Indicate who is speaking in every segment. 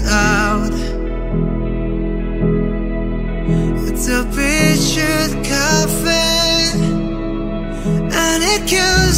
Speaker 1: out. It's a pictured cafe And it kills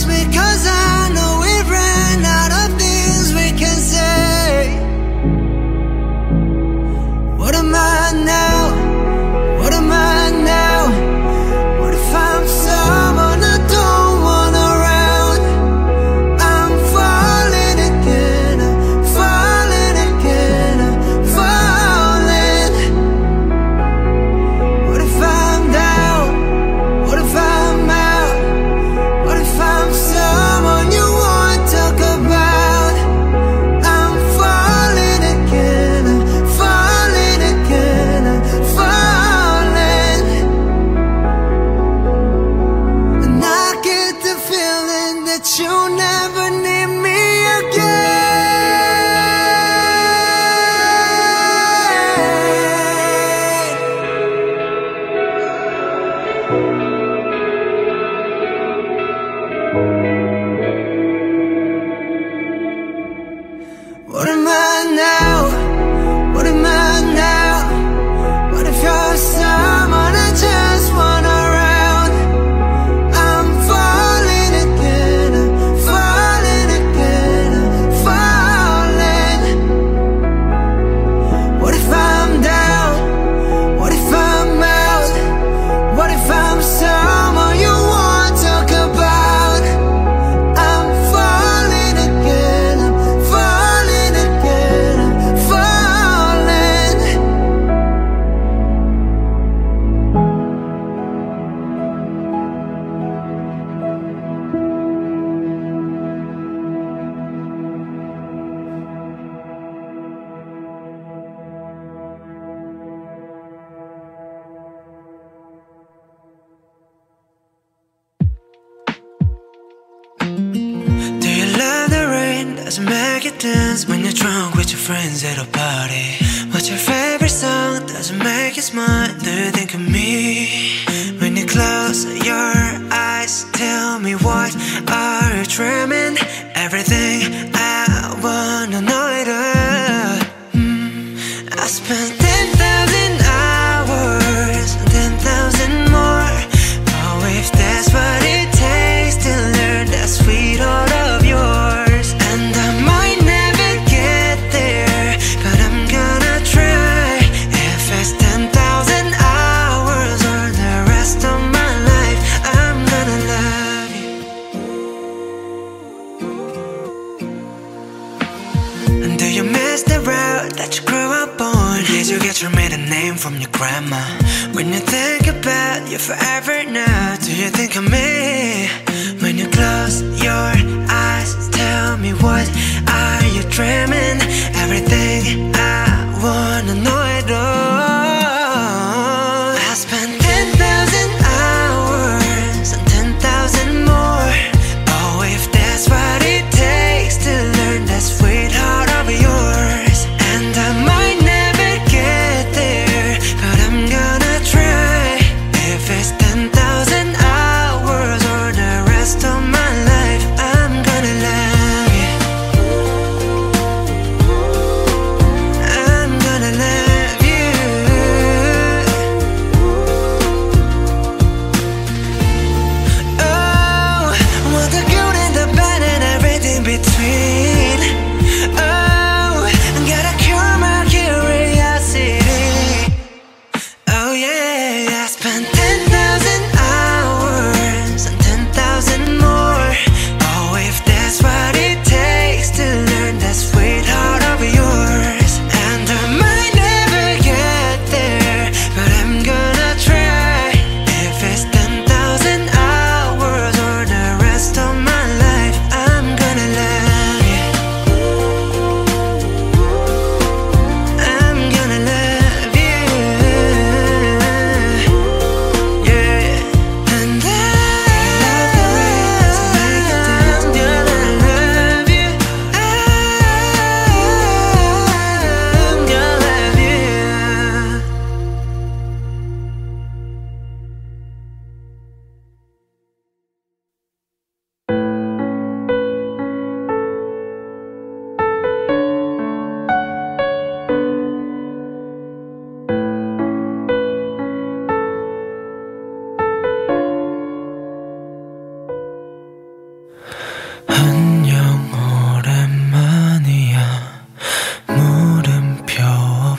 Speaker 1: when you're drunk with your friends at a party What's your favorite song? Doesn't make you smile Do you think of me? When you close your eyes Tell me what are you dreaming? grandma When you think about you forever now Do you think of me? When you close your eyes Tell me what are you dreaming? Everything I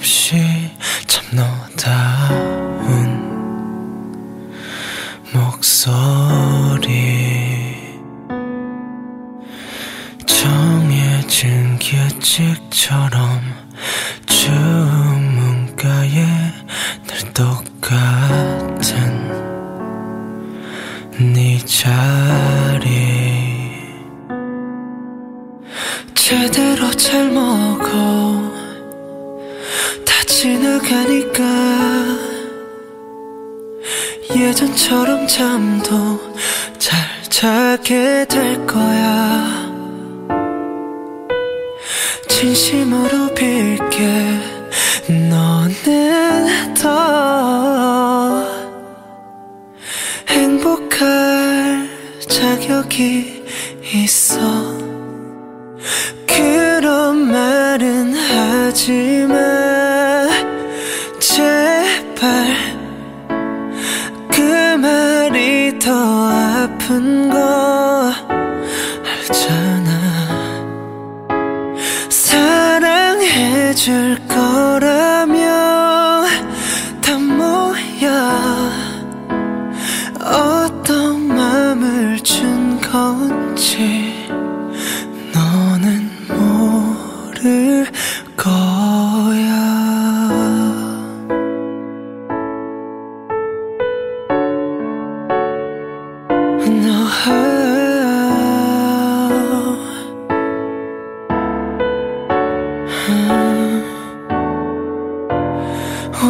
Speaker 1: 없이 참너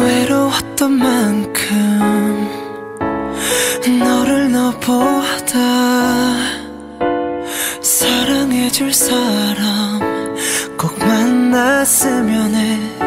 Speaker 1: 외로웠던 만큼 너를 너보다 사랑해줄 사람 꼭 만났으면 해.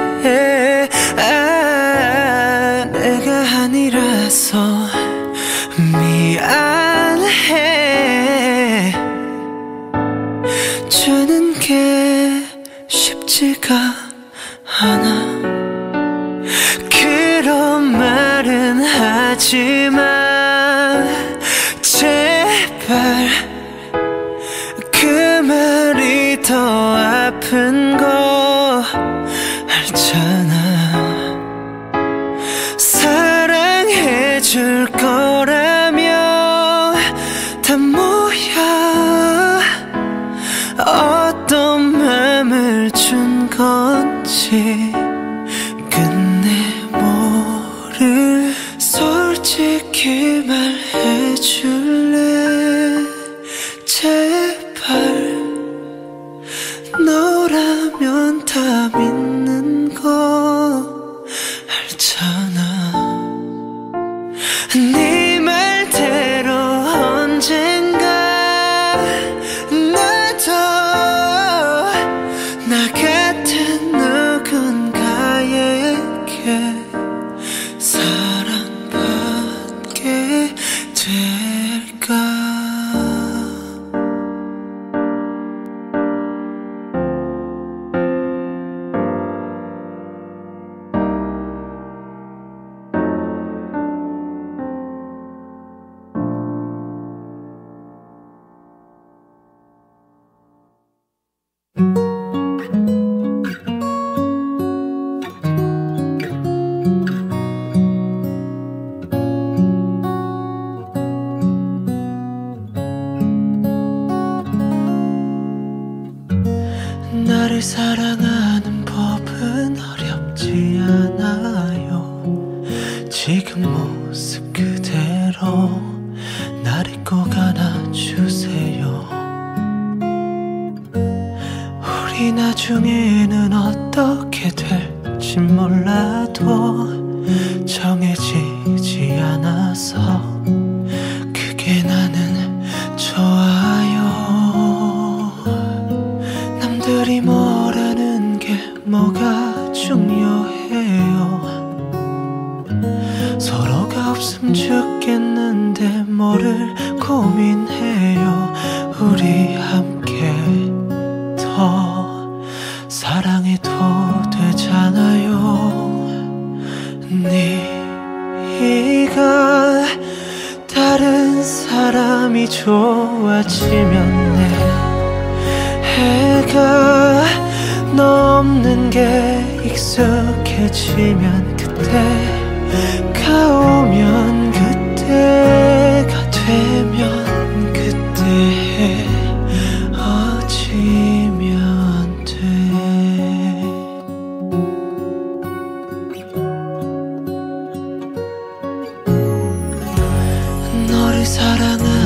Speaker 1: 사랑하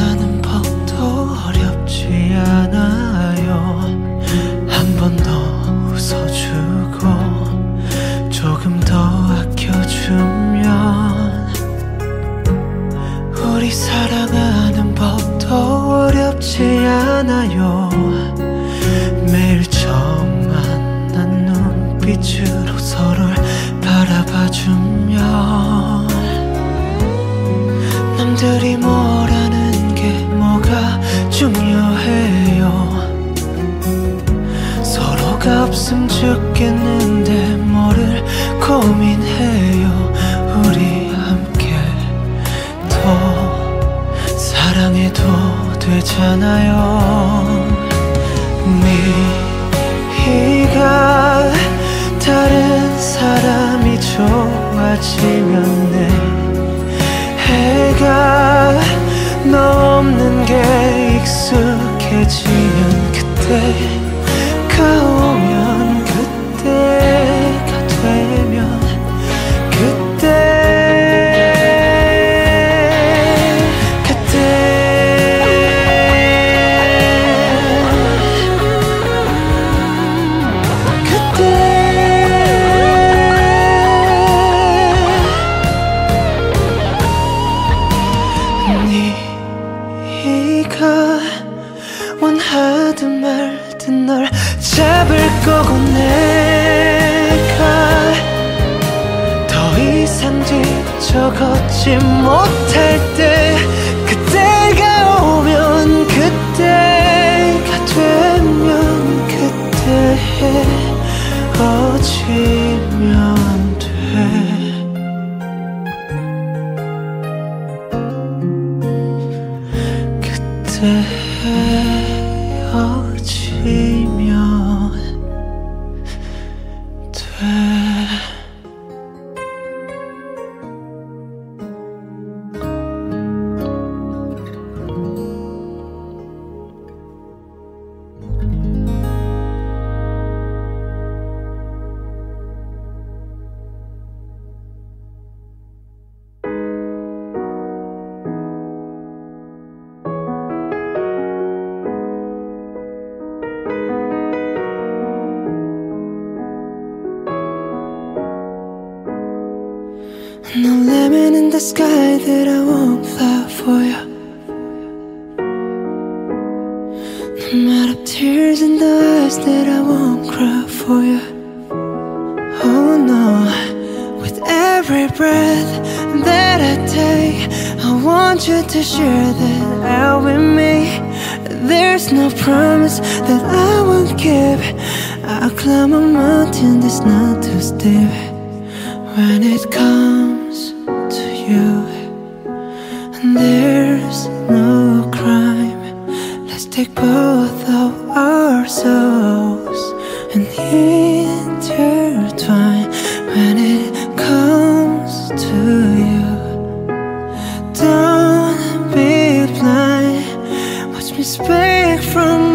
Speaker 1: speak from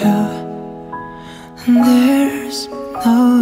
Speaker 1: you. And there's no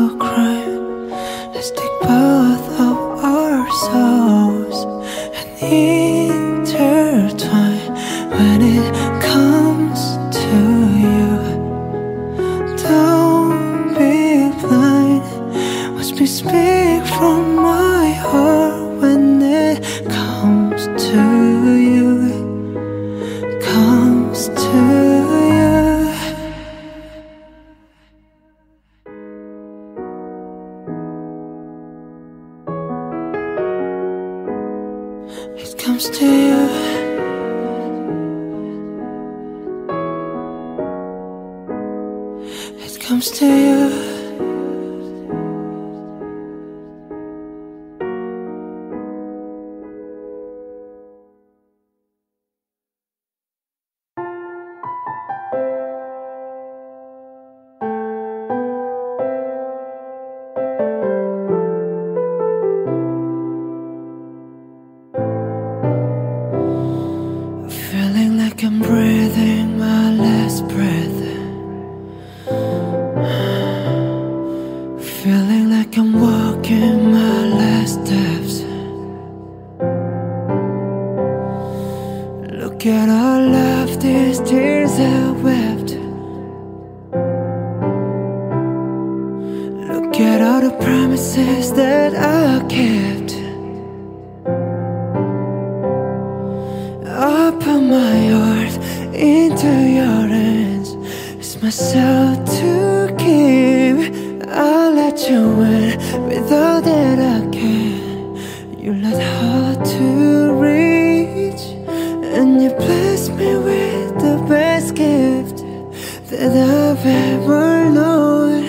Speaker 1: shower with all that I can You're not hard to reach And you bless me with the best gift That I've ever known.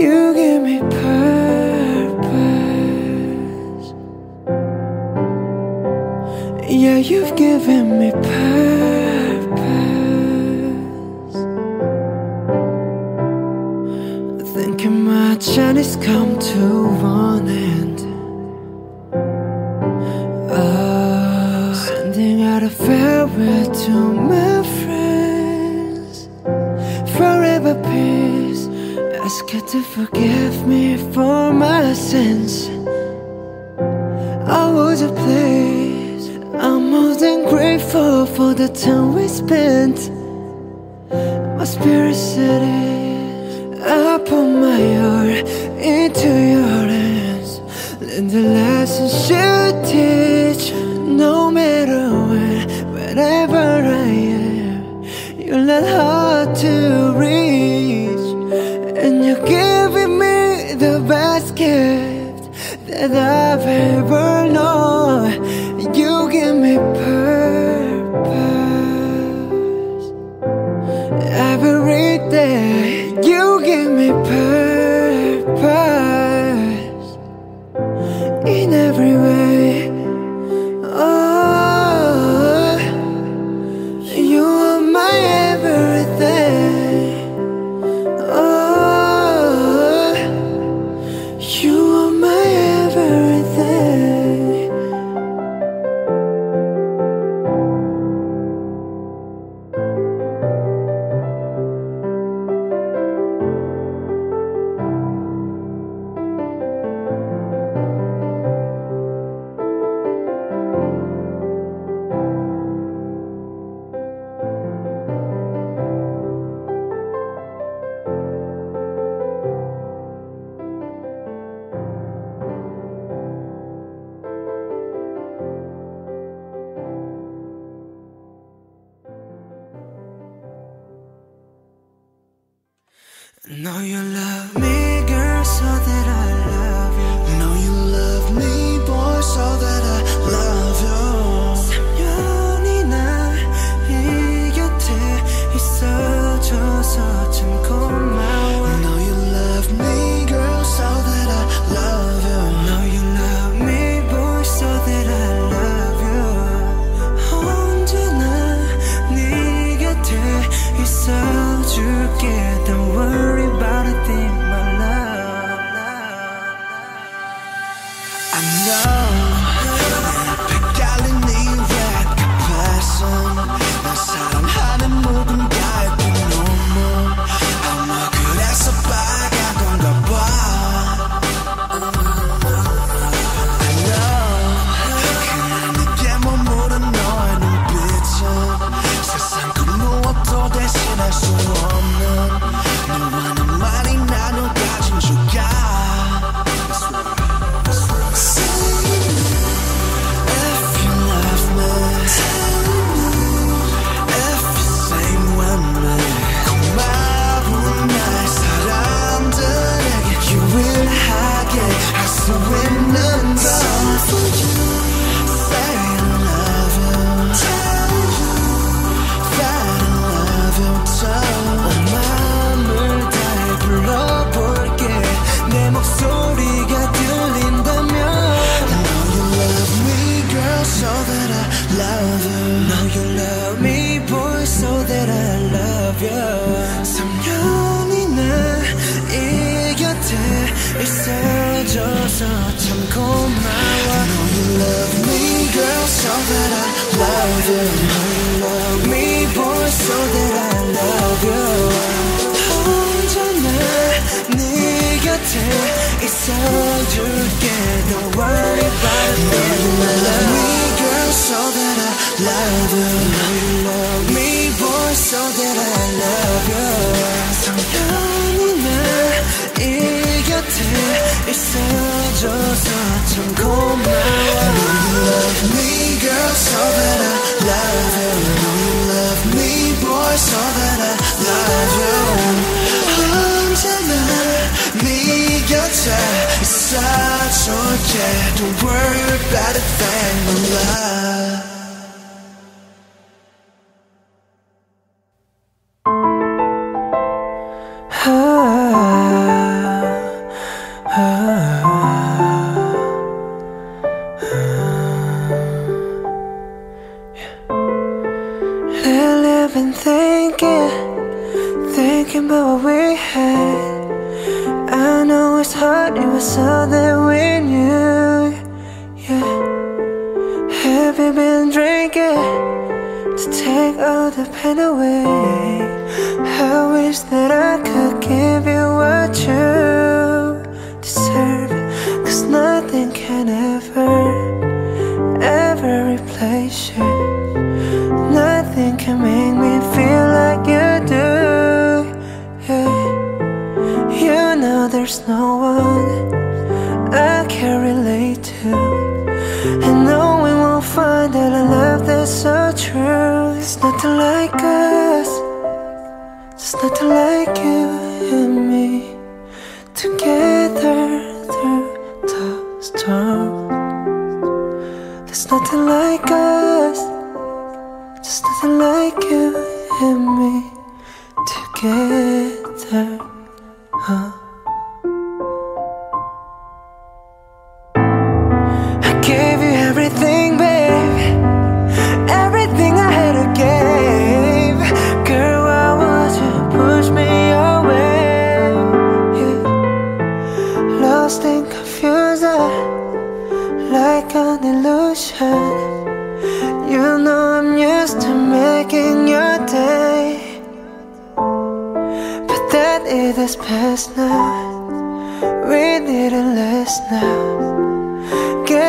Speaker 1: You give me purpose. Yeah, you've given to forgive me for my sins. I was a place I'm more than grateful for the time we spent. My spirit city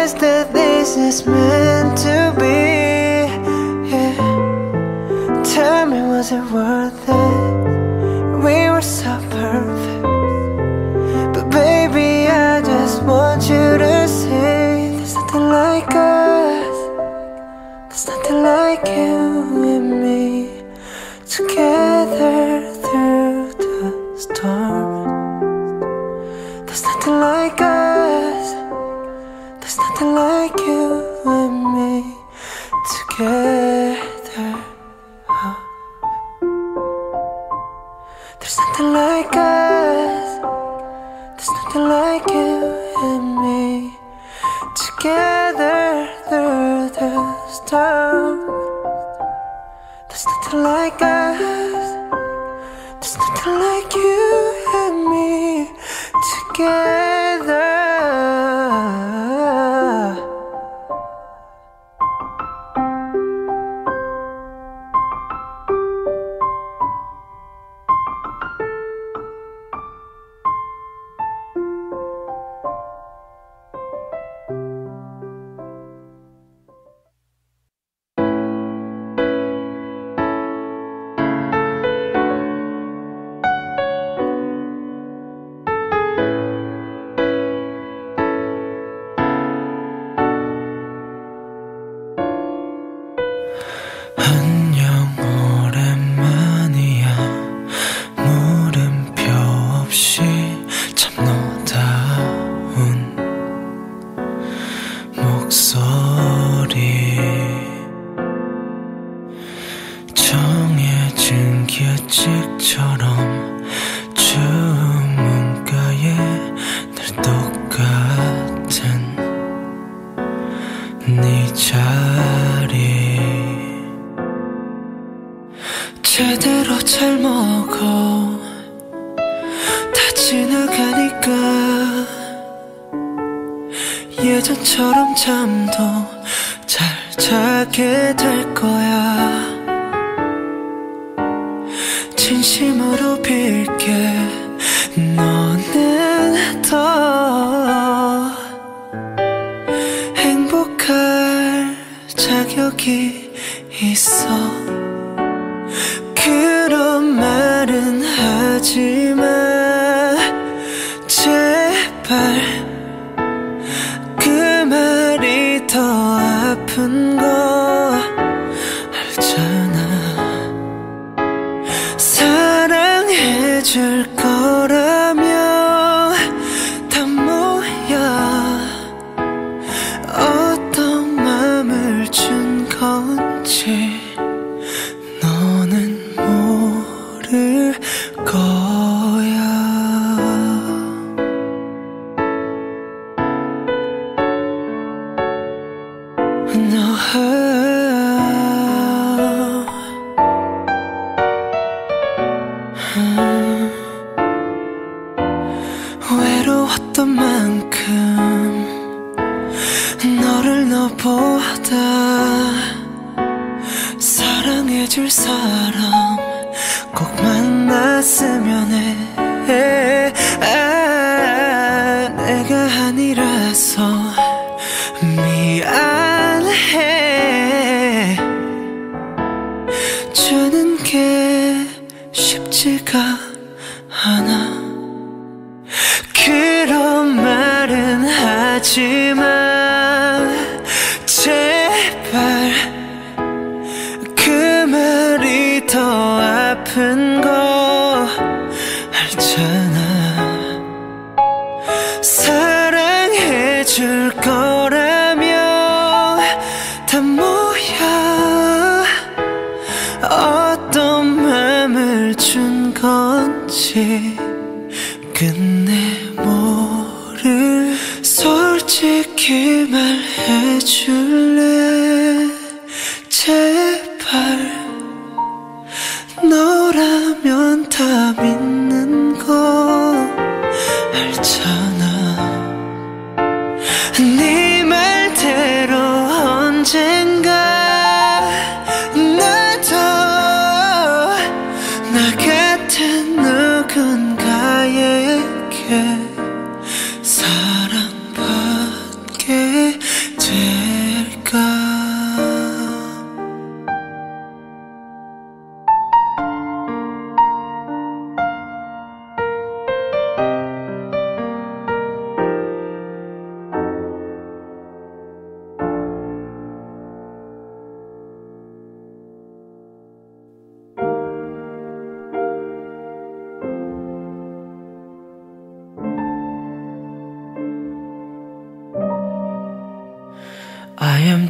Speaker 1: is that this is meant to be yeah. Tell me was it worth 목소리 정해진 규칙처럼 사랑해줄 사람 꼭 만났으면 해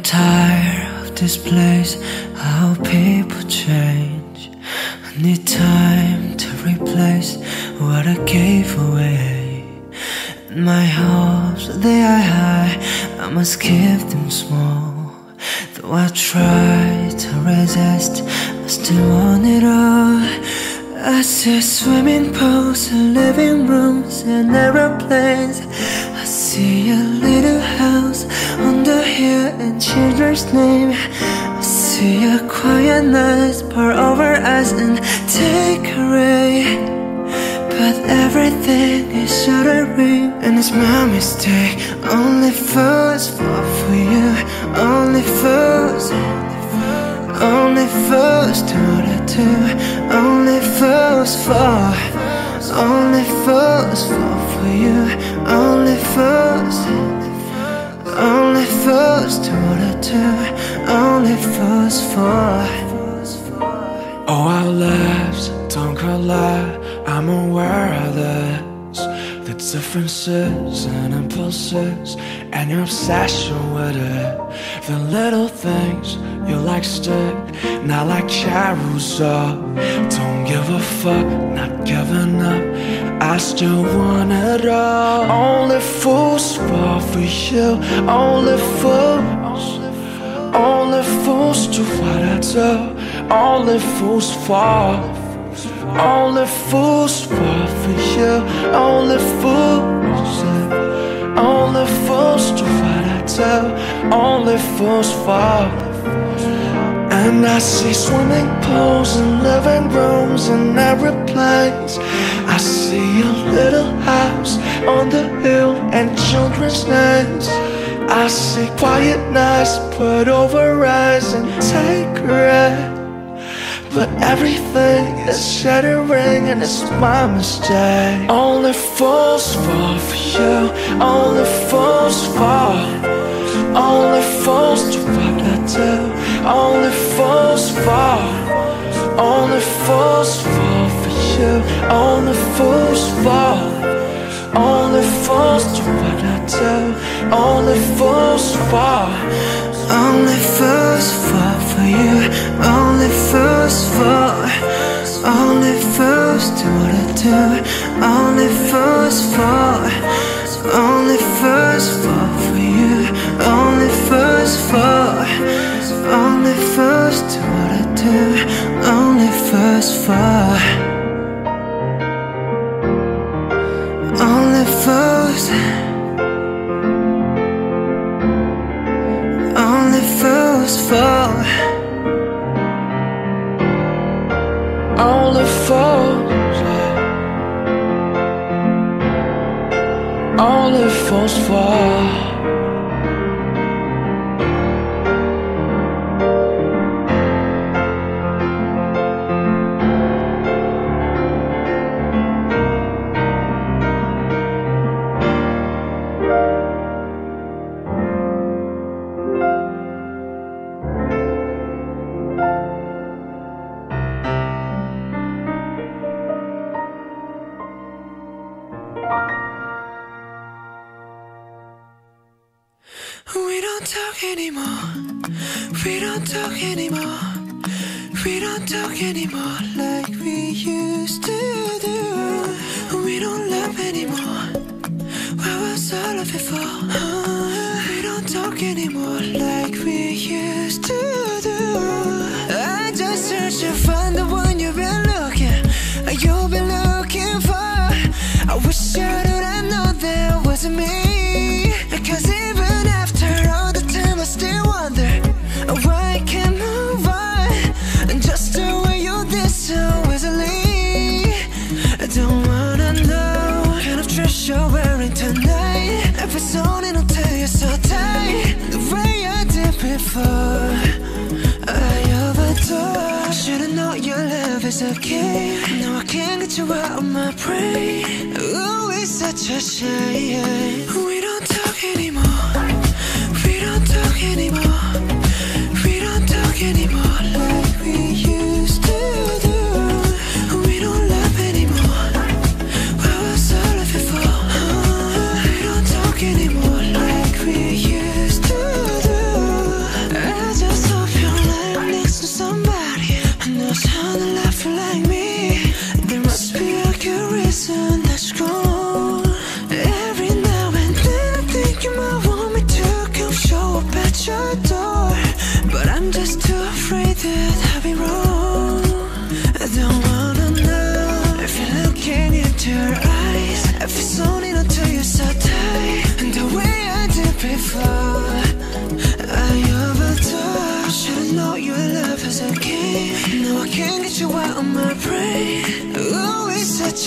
Speaker 1: tired of this place, how people change. I need time to replace what I gave away. And my hopes, they are high, I must keep them small. Though I try to resist, I still want it all. I see swimming pools living rooms and aeroplanes. I see a and children's name. I see a quiet night pour over us and take away. But everything is shattering and it's my mistake. Only fools fall for you. Only fools. Only fools do what I do. Only fools fall. Only fools fall for you. Only fools. Only fools do what I. Only fools fall.
Speaker 2: Oh, our lives don't collide. I'm aware of this. The differences and impulses, and your obsession with it. The little things you like stick, not like Carousel. Don't give a fuck, not giving up. I still want it all. Only fools fall for you. Only fools. Only fools do what I do. Only fools fall.
Speaker 1: Only fools fall for you. Only fools. Only fools do what I tell. Only fools fall. And I see swimming pools and living rooms and aeroplanes. I see a little house on the hill and children's names. I see quiet nights put over eyes and take rest. But everything is shattering and it's my mistake. Only fools fall for you. Only fools fall. Only fools do what I do. Only fools fall. Only fools fall for you. Only fools fall. Only fools do what I do. Only fools fall.
Speaker 2: Only fools fall for you. Only fools fall. Only fools do what I do. Only fools fall. Only fools fall for you. Only fools fall. Only fools do what I do. Only fools fall. Fools. Only fools fall.
Speaker 1: Only fools. Only fools fall.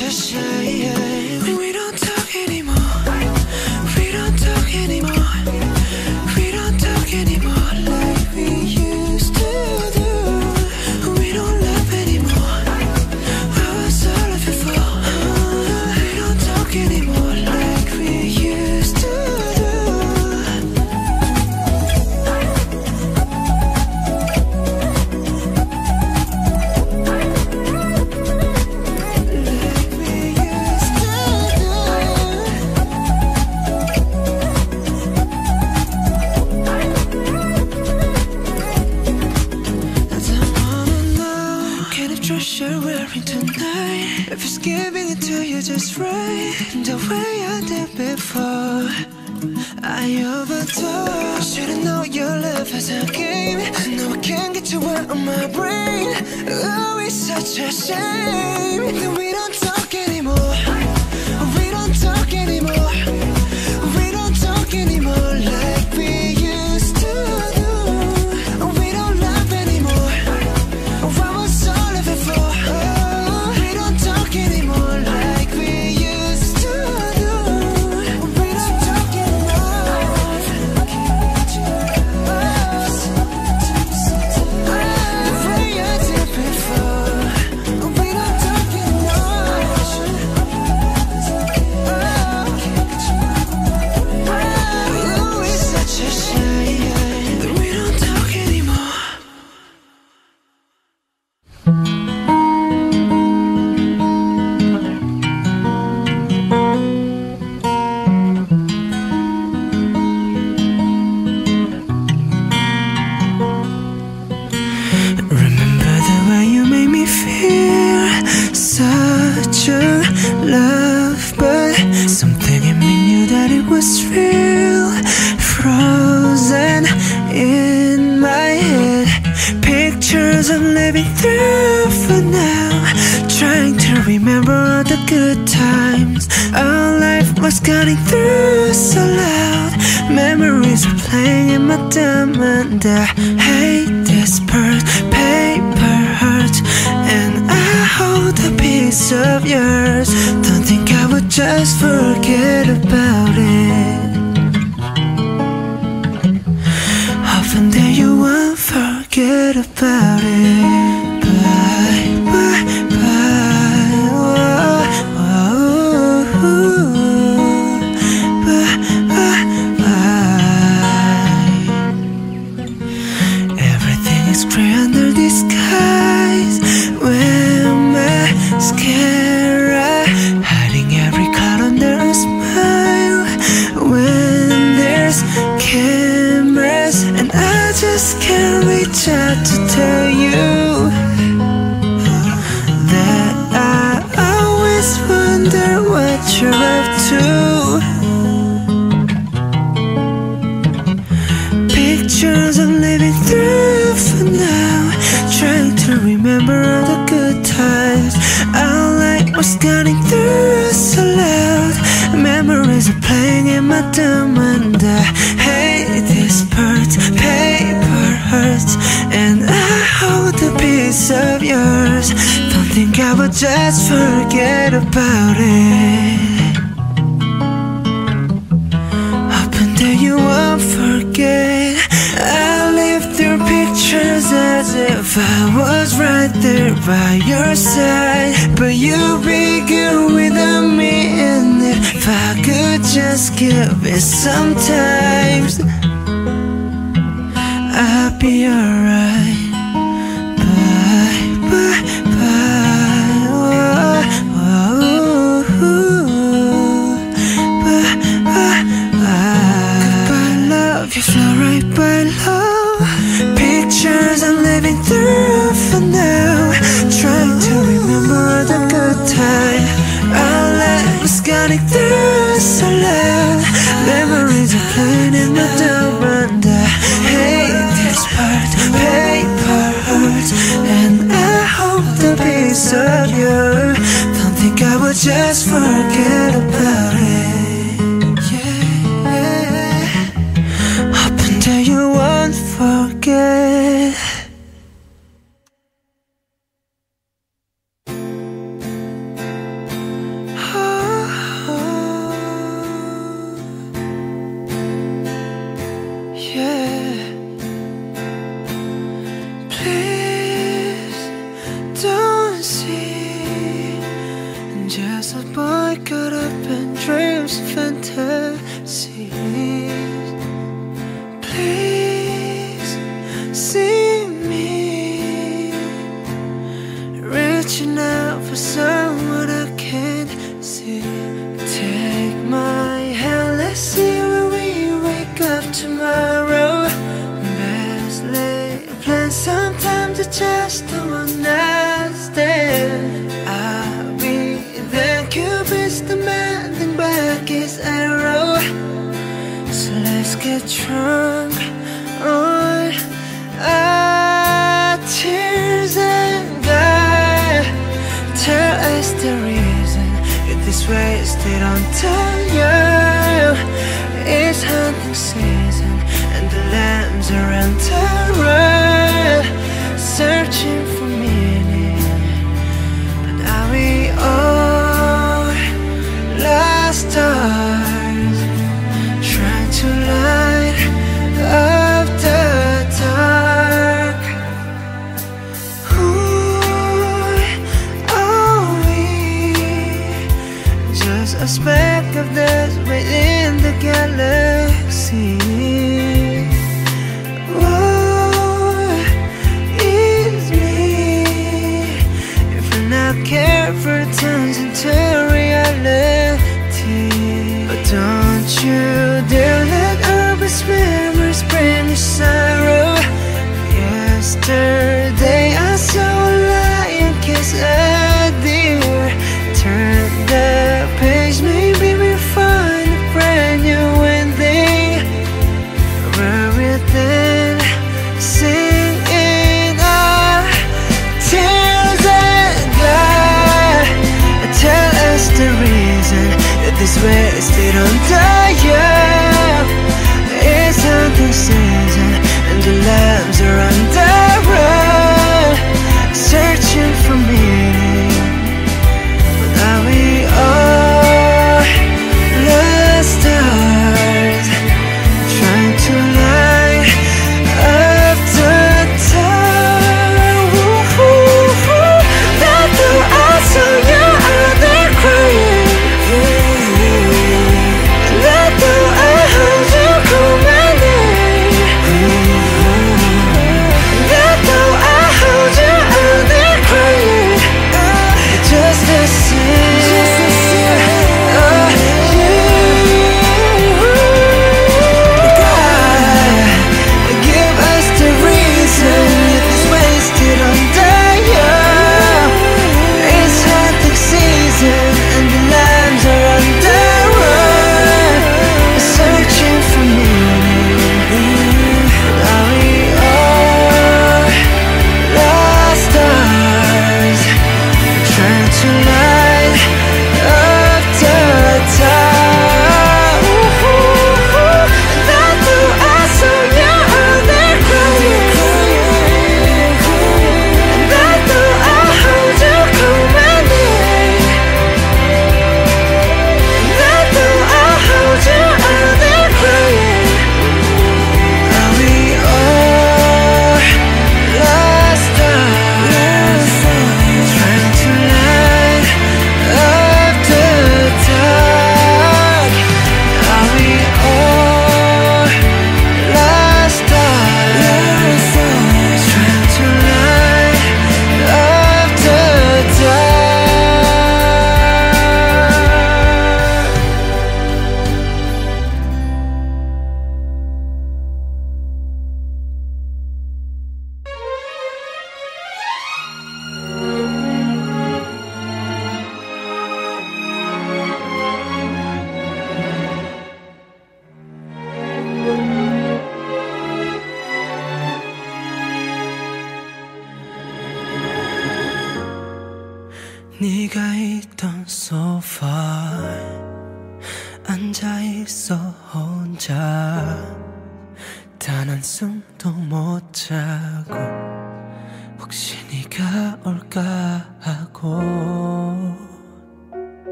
Speaker 1: 谢谢。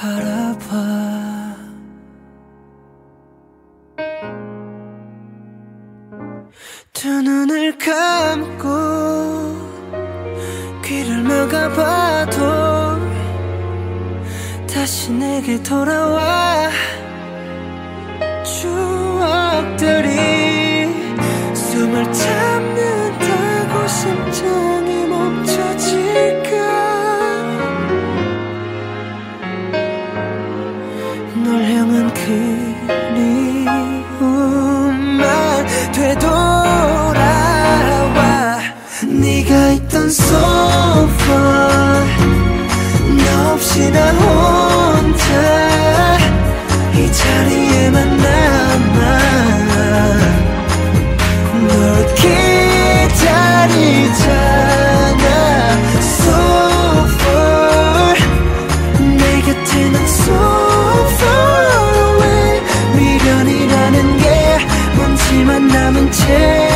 Speaker 1: 바라봐. 두 눈을 감고 귀를 막아봐도 다시 내게 돌아와. 추억들이 숨을 참는 gone so far. 너 없이 난 혼자 이 자리에만 남아. 널 기다리잖아. So 내 곁에 난 so far 이라는 게 먼지만 남은 채.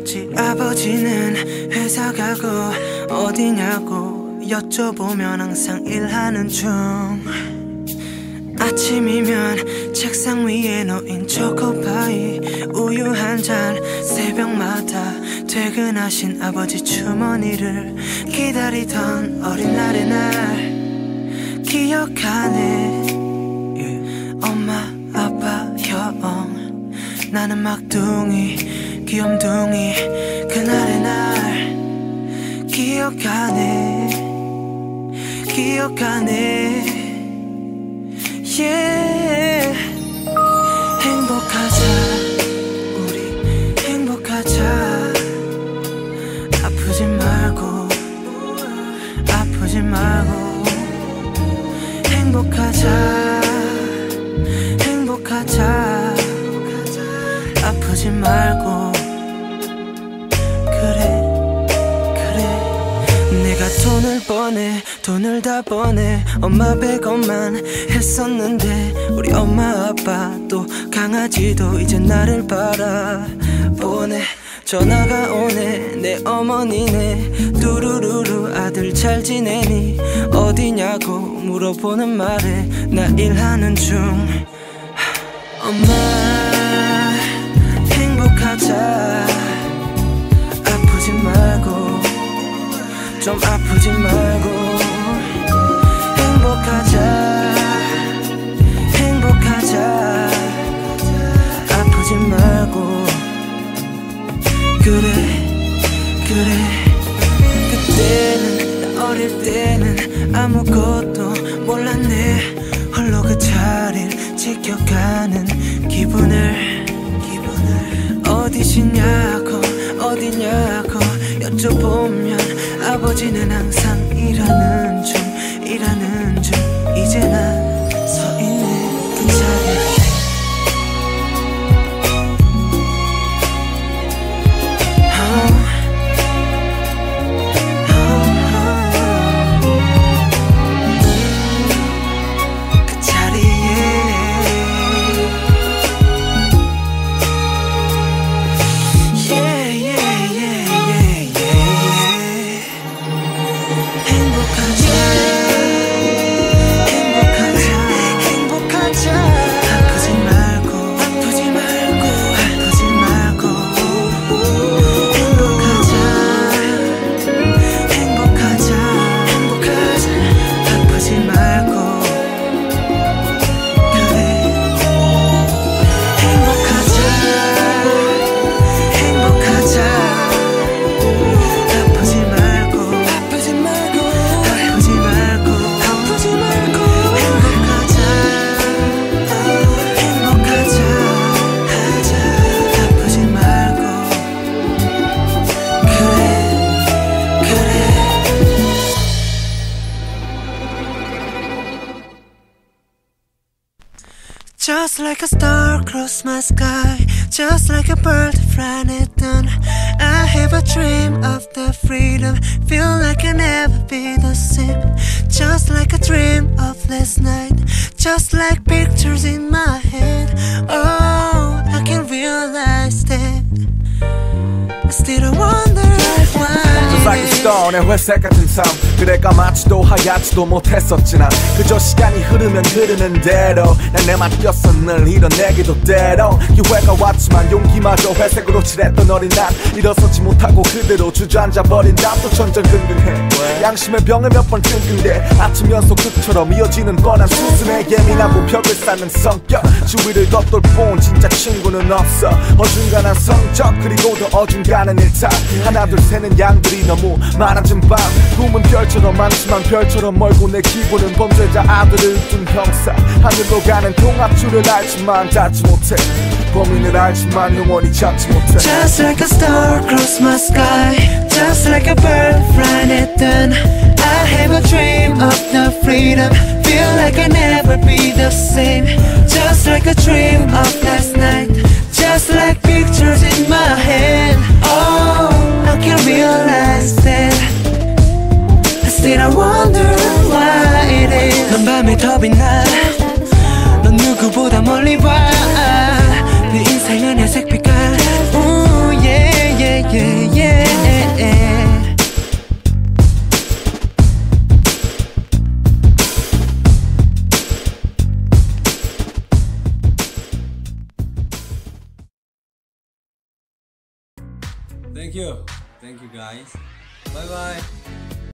Speaker 1: 있었지 아버지는 회사 가고 어디냐고 여쭤보면 항상 일하는 중. 아침이면 책상 위에 놓인 초코파이 우유 한 잔 새벽마다 퇴근하신 아버지 주머니를 기다리던 어린 날의 날. 기억하네. 예. 엄마 아빠 형. 나는 막둥이 귀염둥이 그날의 날 기억하네 기억하네 yeah. 행복하자. 우리 행복하자. 아프지 말고 아프지 말고. 행복하자. 행복하자. 아프지 말고 돈을 다 버네 엄마 백원만 했었는데 우리 엄마 아빠 또 강아지도 이제 나를 바라보네. 전화가 오네. 내 어머니네. 뚜루루루 아들 잘 지내니? 어디냐고 물어보는 말에 나 일하는 중. 엄마 행복하자. 아프지 말고 좀 아프지 말고 행복하자 행복하자. 아프지 말고. 그래 그래. 그때는 나 어릴 때는 아무것도 몰랐네. 홀로 그 자리를 지켜가는 기분을. 기분을 어디시냐고 어디냐고 여쭤보면 아버지는 항상 일하는 중 일하는 艰难 Feel like I never be the same. Just like a dream of last night. Just like pictures in my head. Oh, I can realize that. Still I wonder why.
Speaker 3: Like a star 내 회색 같은 삶. 그래 까맣지도 하얗지도 못했었지 난 그저 시간이 흐르면 흐르는 대로 난내 맡겼어 늘 이뤄내기도 때로 기회가 왔지만 용기마저 회색으로 칠했던 어린 난 일어서지 못하고 그대로 주저앉아 버린 나도 전전긍긍해. 양심의 병에 몇번 끙끙대 아침 연속 극처럼 이어지는 뻔한 수순에 예민하고 벽을 쌓는 성격. 주위를 겉돌 뿐 진짜 친구는 없어. 어중간한 성적 그리고 더 어중간한 일탈. 하나 둘 세는 양들이 너무 많아진 밤 꿈은 별처럼 많지만 별처럼 멀고 내 기분은 범죄자 아들을 둔 형사 하늘로 가는 통합줄을 알지만 닿지 못해 범인을 알지만 영원히 잡지 못해
Speaker 1: Just like a star across my sky Just like a bird flying at dawn I have a dream of the freedom Feel like I'll never be the same Just like a dream of last night Just like pictures in my head Oh, I can realize that Still I wonder why it is 넌 밤에 더 빛나 넌 누구보다 멀리 봐내 인생은 회색 빛깔 Ooh, yeah, yeah, yeah, yeah.
Speaker 4: Thank you. Thank you guys. Bye bye.